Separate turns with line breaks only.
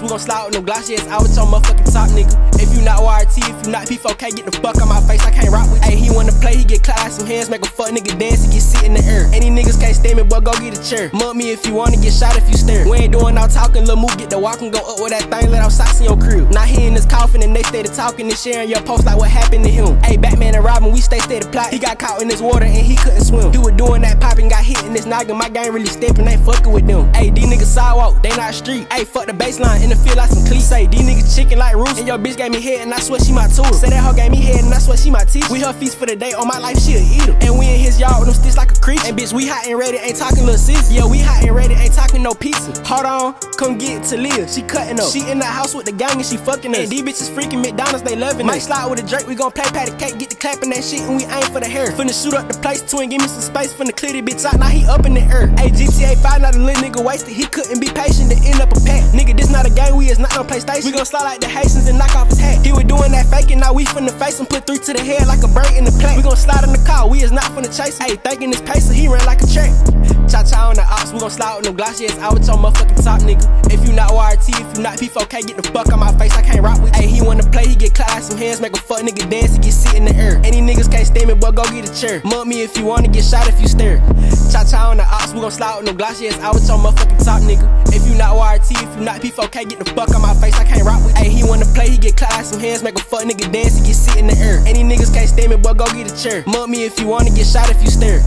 we gon' slide with no glossies. I was your motherfucking top nigga. If you not YRT, if you not P4K, get the fuck out my face. I can't rock with you. Hey, he wanna play, he get class some hands, make a fuck nigga dance, he get sit in the air. Any niggas can't stand me, boy, go get a chair. Mug me if you wanna get shot if you stare. We ain't doing all talking, little move, get the walking, go up with that thing, let out socks in your crib. Now he in his coffin and they stay to talking and sharing your post like what happened to him. Hey, Batman and Robin, we stay steady plot. He got caught in this water and he couldn't swim. He was doing that popping, got hit in this noggin. My game really stepping, ain't fucking with them. Hey, these niggas sidewalk, they not street. Hey, fuck the baseline in the field like some cleats. Say these niggas chicken like roost. And your bitch gave me head and I swear she my tool. Say that hoe gave me head and I swear she my teeth. We her feast for the day, on my life she a eater. And we in his yard with them sticks like a creature. And bitch, we hot and ready, ain't talking little sis. Yeah, we hot and ready, ain't talking no pizza. Hold on, come get to live. She cutting up. She in the house with the gang and she fucking us. And these bitches freaking McDonald's, they loving Might slide with a Drake, we gon' play patty cake, get the clapping that shit and we aim for the hair. Finna shoot up the place, twin, give me some space, finna clear the bitch out, now he up in the air. Hey, GTA 5, not a little nigga wasted, he couldn't be patient to end up a pack. Nigga, this not a we is not no PlayStation. We gon' slide like the Haitians and knock off his hat. He was doing that faking, now we finna face him, put three to the head like a bird in the plant. We gon' slide in the car, we is not finna chase him. Hey, thinking this pacer, he ran like a track. Cha cha on the ops, we gon' slide with no glossies. I was your motherfucking top nigga. If you not YRT, if you not P4K, get the fuck out my face. I can't rock with you. Hey, he wanna he some hands, make a fuck nigga dance, he get sit in the air. Any niggas can't stand me, boy, go get a chair. Mug me if you wanna get shot if you stare. Cha cha on the ops, we gon' slide with no glossies. I was your motherfucking top nigga. If you not YRT, if you not P4K, get the fuck out my face. I can't rock with. Hey, he wanna play, he get class some hands, make a fuck nigga dance, he get sit in the air. Any niggas can't stand me, boy, go get a chair. Mug me if you wanna get shot if you stare.